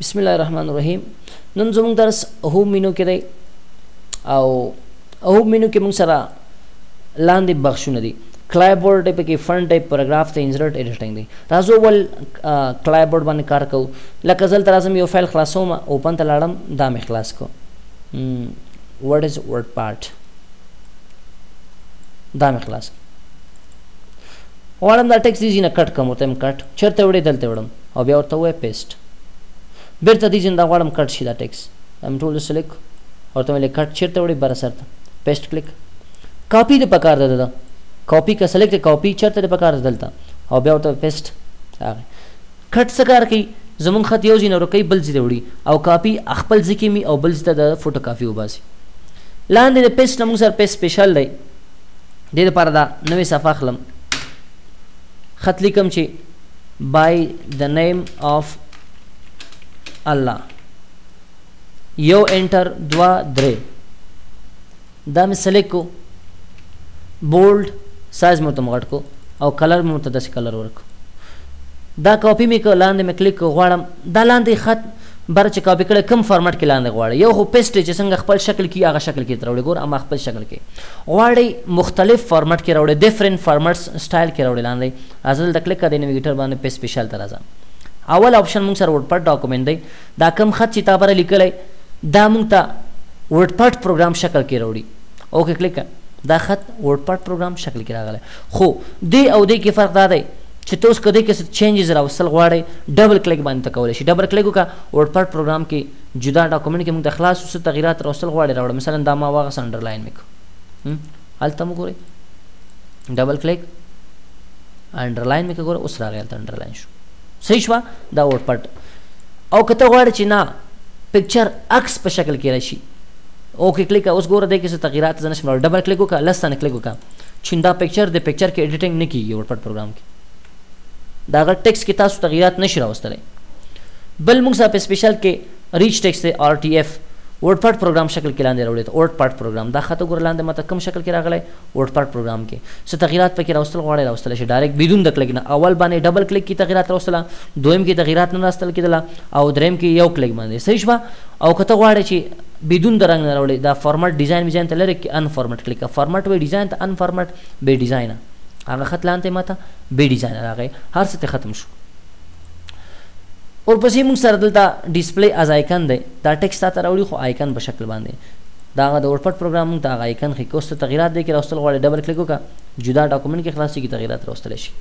بسم الله الرحمن الرحیم نن زموږ درس هوم مینو کې دی او هوم مینو کې موږ سره لاندې بخشونه دي کلایبورډ ټیپ کې فرنٹ ټیپ پاراګراف ته انسرټ ایډیټینګ دی راځو ول کلایبورډ باندې کار کوو لکه زل تر اعظم یو فایل خلاصوم اوپن ته لاړم دا مې خلاص کو what is word part دا مې خلاص غواړم دا ټکس دې ځینه کټ کړم ورته ویم کټ چرته وړې دلته یې وړم او بیا ورته ووایه پیسټ بیرته دې ځینه دا غواړم کټ شي دا ټکس دا مې ټول سلیک ورته ویل کټ چرته وړې بره سر ته پیسټ کلیک کاپی دې پکار ده دا کاپی کا سلیکټ کاپی چرته دې پکار ده دلته او بیا ورته پیسټ راغی کټ څه کار کوي زموږ خط یو ځي نه ورکوي بل ځي ته وړي او کاپي خپل ځي کي مي او بل ځي ته د فوټو کافي وباسي لاندي د پیسټ نه موږ سره پیسټ سپیشل دی دې لپاره دا نوې صفحه اخلم خط لیکم چې by the name of الله یو انټر دوا درې دا مې سلیکټ کو بولډ سایز مې ورته مو غټ کو او کلر مې ورته داسې کلر ورکو دا کاپی مې کو لاندې مې کلیک کو غواړم دا لاندې خط بر چې کاپی کړی کم فارمټ کې لاندې غواړي یو خو پیسټ چې څنګه خپل شکل کې هغه شکل کې تروړي ګور اما خپل شکل کې غواړي مختلف فارمټ کې راوړي ډیفرنٹ فارمټس سټایل کې راوړي لاندې ازل د کلیک کړه د نیویګیټر باندې پیس پیشل ترازه اول آپشن موږ سره ورډ پټ ډاکومنت دی دا کوم خط چی تابره لیکلی دا مونږ ته ورډپاډ پروګرام شکل کی راوړی اوکه کلیک کړه دا خط ورډپاډ پروګرام شکل کی راغلی خو دی او دی کی فرق دا دی چې ته اوس که دی کې څه چینجز راوستل غواړی ډبل کلیک باندې ته کولی شي ډبل کلیک وکړه ورډپاډ پروګرام کې جدا ډاکومنټ کې مونږ ته خلاص څه تغیرات راوستل غواړی راوړه مثلا دا ما واغس انډرلاین میکو هلته مو ګورئ ډبل کلیک انډرلاین میکو ګوره اوس راغی هلته انډرلاین شو صحیح شوه دا وټ پټ او که ته غواړې چې نه پکچر عکس په شکل کې راشي اوکې کلیک اوس ګوره دی کې څه تغیرات زه نشم ډبل کلیک وکړه لس ثانې کلیک وکړه چې دا پکچر د پکچر کې ایډیټینګ نه کیږي وټ پټ پروګرام کې دا غټ ټیکس کې تاسو تغیرات نشي راوستلی بل موږ سره په سپیشل کې ریچ ټیکس دی آر ټي ایف ورډ پارت پروګرام شکل کې لاندې راوړی ته ورډ پارت پروګرام دا خاطر ګور لاندې ماته کوم شکل کې راغلی ووټ پاټ پروګرام کې څه تغیرات پکې راوستل غواړی راوستل شي ډایرکټ بدون د کلیک نه اول باندې ډبل کلیک کې تغیرات راوستل دویم کې تغیرات نه راستل کېدل او دریم کې یو کلیک باندې صحیح شوه او کته غواړی چې بدون د رنگ نه راوړي دا فارمټ ډیزاین میزاین ته لری کې ان فارمټ کلیک فارمټ وی ډیزاین ته ان فارمټ به ډیزاین هغه خط لاندې ماته به ډیزاین راغی هر څه ته ختم شو ورپسې موږ سره دلته ډیسپلی از آیکن دی دا ټیکس تاته راوړي خو آیکن په شکل باندې دا هغه د ورپټ پروګرام موږ ته هغه آیکن ښي کوسته تغیرات دی کې راوستل غواړي ډبل کلیک وکړه جدا ډاکومنټ کې خلاصي کې تغیرات راوستل شي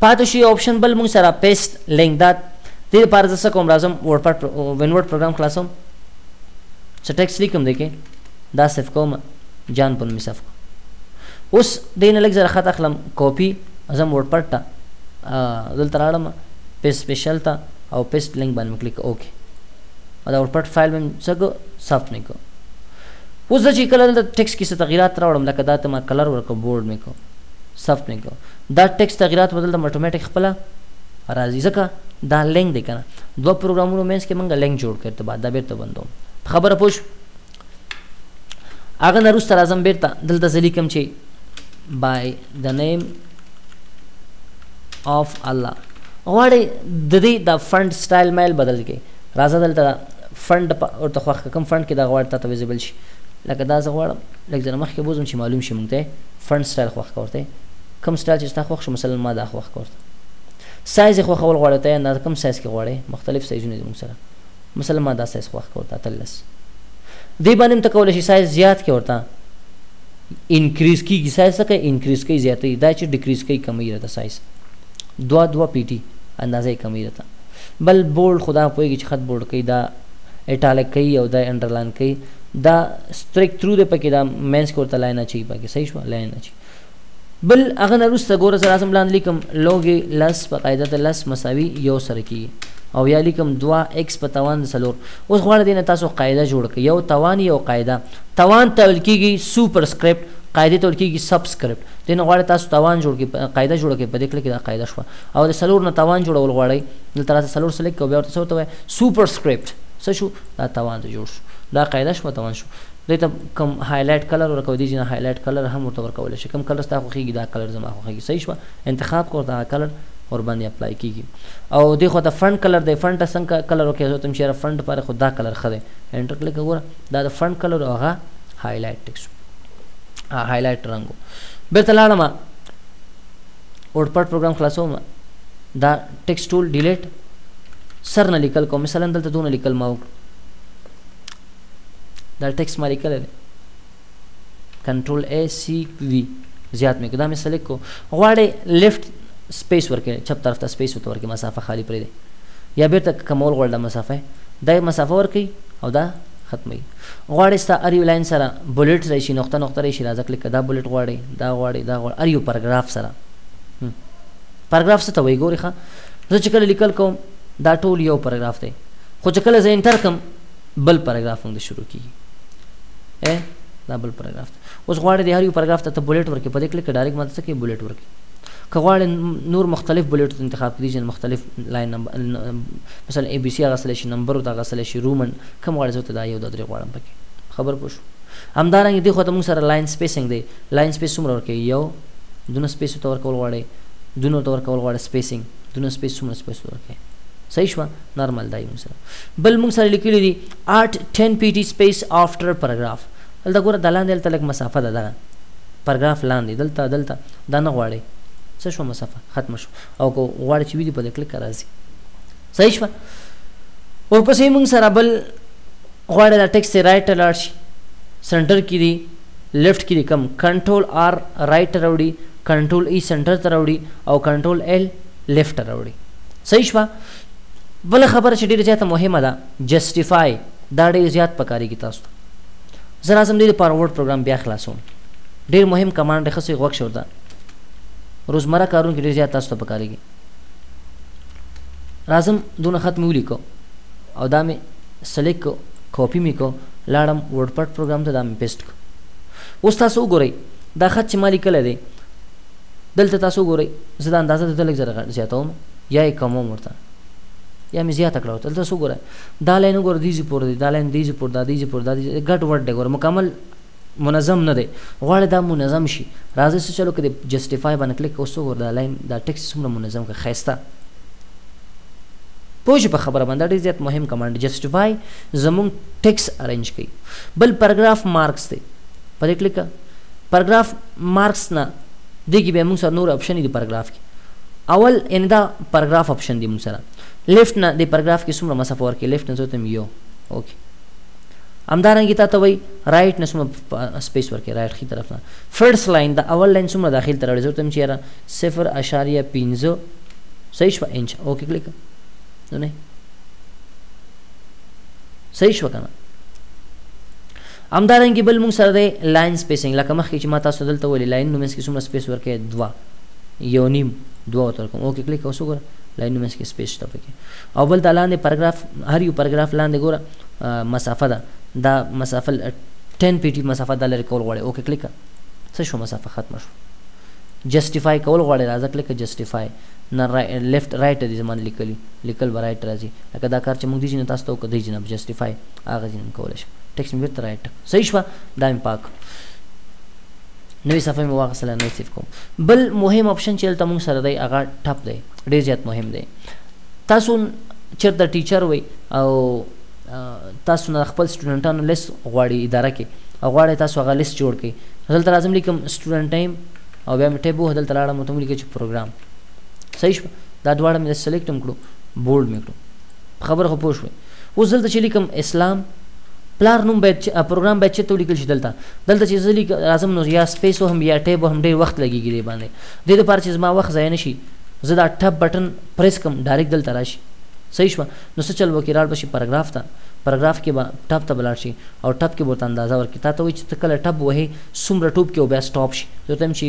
پاتې شي آپشن بل موږ سره پیسټ لینک دا دې لپاره زه کوم راځم ورپټ وینورډ پروګرام خلاصوم څه ټیکس لیکم دی کې دا سف کوم جان په نوم یې سف کړو اوس دې نه لږ زره خط اخلم کاپي ځم ورډپډ ته دلته راړم پیس سپیشل ته او پیسټ لینک باندې کلیک اوکې او دا ورډپډ فایل مې څه کو سف مې کو اوس د چې کله دلته ټیکس کې څه تغیرات راوړم لکه دا ته ما کلر ورکو بورډ مې کو سف مې کو دا ټیکس تغیرات بدل د اتوماتیک خپل راځي ځکه دا لینک دی کنه دوه پروګرامونو مینس کې مونږ لینک جوړ کړ ته بعد دا بیرته بندوم خبره پوه هغه نه روسته راځم بیرته دلته زه لیکم چې by the name of الله غواړي د دې د فند سټایل مایل بدل کې راځه دلته فند ورته خوښ کوم فند کې دا غواړي تاسو ویزیبل شي لکه دا زه غواړم لکه زه مخکې بوزم چې معلوم شي مونږ ته فند سټایل خوښ کوته کوم سټایل چې تاسو خوښ شو مثلا ما دا خوښ کوته سایز خوښول غواړي ته انداز کوم سایز کې غواړي مختلف سایزونه دي مونږ سره مسلمه دا سایز خوښ که ورته اتلس دی باندې هم ته کولی شي سایز زیات کړې ورته انکریز کیږي سایز څه کوي انکریز کوي زیاتوي دا چې ډیکریز کوي کموي راته سایز دوه دوه پیټي اندازه یې کموي راته بل بولډ خو دا پوهېږي چې خط بولډ کوي دا اټالیک کوي او دا انډرلاین کوي دا ستریک ترو دی پکې دا مینس کې ورته لاین اچوي پکې صحیح شوه لاین اچوي بل هغه نه روسته ګوره زه لازم لاندې لیکم لوګ لس په قاعده د لس مساوي یو سره کیږي او یا لیکم 2 ایکس په توان د څلور اوس غواړه دینه تاسو قاعده جوړ کړئ یو توان یو قاعده توان ته ویل کیږي سوپر سکرپټ قاعده ته ویل کیږي سب سکرپټ دینه غواړه تاسو توان جوړ کړئ قاعده جوړ کړئ په دې کله کې دا قاعده شوه او د څلور نه توان جوړول غواړئ دلته راځه څلور سلیکټ کوئ بیا ورته څه ورته وایي سوپر سکرپټ څه شو دا توان ته جوړ شو دا قاعده شوه توان شو دی ته کوم هایلایټ کلر ورکوی دی جنا هایلایټ کلر هم ورته ورکولی شی کوم کلر ستا خوښیږی دا کلر زما خوښیږی صحیح شوه انتخاب کړه ورته هغه کلر ورباندی اپلای کیږی او دی خو ته فنټ کلر دی فنټ ته څنګه کلر ورکوی زه ورته وایم چی یاره فنټ لپاره خو دا کلر ښه دی انټر کلیک کړه ګوره دا د فنټ کلر او هغه هایلایټ ټیکس هایلایټ رنګ بیرته لاړم وډپټ پروګرام خلاصوم دا ټیکس ټول ډیلیټ سر نه لیکل کوم مثلا دلته دونه لیکل ما وکړ دا ټیکس ما لیکلی دی کنټرول ای سی وی زیات مې دا مې سلیکټ کو غواړې لیفټ سپیس ورکې چپ طرف ته سپیس وته ورکې مسافه خالی پرې دی یا بیرته کمول غواړم مسافه دا مسافه ورکې او دا ختمي غواړي ستا ار یو لاین سره بولټ راشي نقطه نقطه راشي راځه کلیک دا بولټ غواړي دا غواړي دا غواړي ار یو پاراګراف سره پاراګراف څه ته وایي ګوري ښه زه چې کله لیکل کوم دا ټول یو پاراګراف دی خو چې کله زه انټر کوم بل پاراګراف موږ شروع کیږي ا دا بل پاراګراف دی اوس غواړي د هر یو پاراګراف ته ته بولټ ورکې په دې کلیک ډایرکټ ماته څه کې بولټ ورکې که غواړي نور مختلف بولټ انتخاب کړي چې مختلف لاین نمبر مثلا ای بي سي هغه سلی شي نمبر او هغه سلی شي رومن کوم غواړي زه ته دا یو د درې غواړم پکې خبر پوه شو همدارنګه دی خو ته موږ سره لاین سپیسینګ دی لاین سپیس څومره ورکې یو دونه سپیس ته ورکول غواړي دونه ته ورکول غواړي سپیسینګ دونه سپیس څومره سپیس ورکې صحیح شو نارمل دای موږ سره بل موږ سره لیکلی دی ارټ 10 پی ټی سپیس افټر پاراګراف دلته ګوره د لاندې هلته لږ مسافه ده دغه پاراګراف لاندې دلته دلته دا نه غواړي څه شو مسافه ختم شو او کو غواړي چې ویدي په دې کلیک راځي صحیح شو ورپسې موږ سره بل غواړي دا ټیکسټ رائټ ته لاړ شي سنټر کې دی لیفټ کې دی کم کنټرول آر رائټ ته راوړي کنټرول ای سنټر ته راوړي او کنټرول ایل لیفټ راوړي صحیح شوه بل خبره چې ډیره زیاته مهمه ده جسټیفای دا ډیر زیات پکاریږي تاسو ته زه راځم دې لپاره ورډ پروګرام بیا خلاصوم ډیر مهم کمانډ دی خسې غوږ شورته روزمره کارونو کې ډیر زیات تاسو ته پکاریږي راځم دونه خط مې ولیکو او دا مې سلیک کو کاپی مې کو لاړم ورډ پډ پروګرام ته دا مې پیسټ کو اوس تاسو وګورئ دا خط چې ما لیکلی دی دلته تاسو ګورئ زه دا اندازه دلته لږ زر زیاتوم یا یې کموم ورته یا مې زیاته کړه ورته دلته تاسو ګورئ دا لاین وګوره دې ځي پورې دی دا لاین دې ځي پورې دا دې ځي پورې دا دې ځي ګډ وډ دی ګوره مکمل منظم نه دی غواړي دا منظم شي راځي څه چلو کې د جسټیفای باندې کلیک اوس وګوره دا لاین دا ټیکس څومره منظم که خیسته پوه په خبره باندې ډېر زیات مهم کمانډ جسټیفای زموږ ټیکس ارینج کوي بل پاراګراف مارکس دی په دې کلیک پرګراف مارکس نه دې کې بیا موږ سره نور اپشن دي پرګراف کې اول یعنی دا پرګراف اپشن دی موږ سره لیفټ نه د پرګراف کې څومره مسافه ورکې لیفټ نه زوتم یو اوکې همدارنګه تا ته وای رائټ نه څومره سپیس ورکې رائټ خي طرف نه فرست لاین دا اول لاین څومره داخل تر زوتم چیرې 0.15 صحیح شو انچ اوکې کلیک نه صحیح شو کنه همدارنګه بل مونږ سره دی لاین سپیسنګ لکه مخکې چې ما تاسو دلته ویلي لاین نو منځ کې څومره سپیس ورکه دوه یو نیم دوه ورته ورکوم اوکې کلیک اوس وګوره لاین نو منځ کې سپیس شته پکې او بل دا لاندې پاراګراف هر یو پاراګراف لاندې ګوره مسافه ده دا مسافه 10 پی ټی مسافه د لری کول غواړي اوکې کلیک څه شو مسافه ختم شو جسټیفای کول غواړي راځه کلیک جسټیفای نه لیفټ رائټ دي زمانه لیکلي لیکل به رائټ راځي لکه دا کار چې موږ دي جن تاسو ته وکړو دي جناب جسټیفای هغه ځینم کولای شم ټیکس مې بیرته رایټ ټک صحیح شو دا مې پاک نوې صفحه مې واغسله نو سیف کوم بل مهم آپشن چې دلته موږ سره دی هغه ټپ دی ډیر زیات مهم دی تاسو چرته ټیچر وي او تاسو نه خپل سټوډنټانو لیست غواړي اداره کې او غواړي تاسو هغه لیست جوړ کړئ دلته لازم لیکم سټوډنټ ټایم او بیا مې ټیب وه دلته لاړم ته مې لیکم چې پروګرام صحیح شو دا دواړه مې سلیکټ هم کړو بولډ مې کړو په خبره خو پوه شوې اوس دلته چې لیکم اسلام پلار نوم باید پروګرام باید چیرته ولیکل شي دلته دلته چې زه لیک راځم نو یا سپیس وهم یا ټیب وهم ډېر وخت لګیږي دې باندې د دې لپاره چې زما وخت ضایع نه شي زه دا ټب بټن پریس کوم ډایرکټ دلته راشي صحیح شو نو څه چل وکړي راړ بشي پاراګراف ته پاراګراف کې به ټب ته بلاړ شي او ټب کې ورته اندازه ورکړي تا ته وایي چې ته کله ټب وهې څومره ټوب کې او بیا سټاپ شي زه ته چې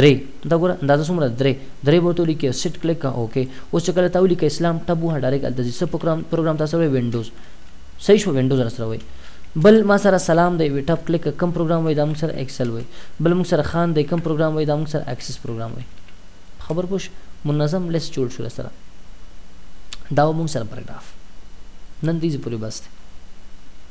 درې دا ګوره اندازه څومره ده درې درې به ورته ولیکي او سیټ کلیک کوه اوکې اوس چې کله تا ولیکه اسلام ټب وه ډایرک هلته ځي څه پروګرام پروګرام تاسو وایي وینډوز صحیح شو وینډوز را سره وایي بل ما سره سلام دی وی ټب کلیک کم پروګرام وایي دا موږ سره ایکسل وایي بل موږ سره خان دی کم پروګرام وایي دا موږ سره اکسس پروګرام وایي خبر پوش منظم لیست جوړ شو سره دا موږ سره پاراګراف نن دې پورې بس دی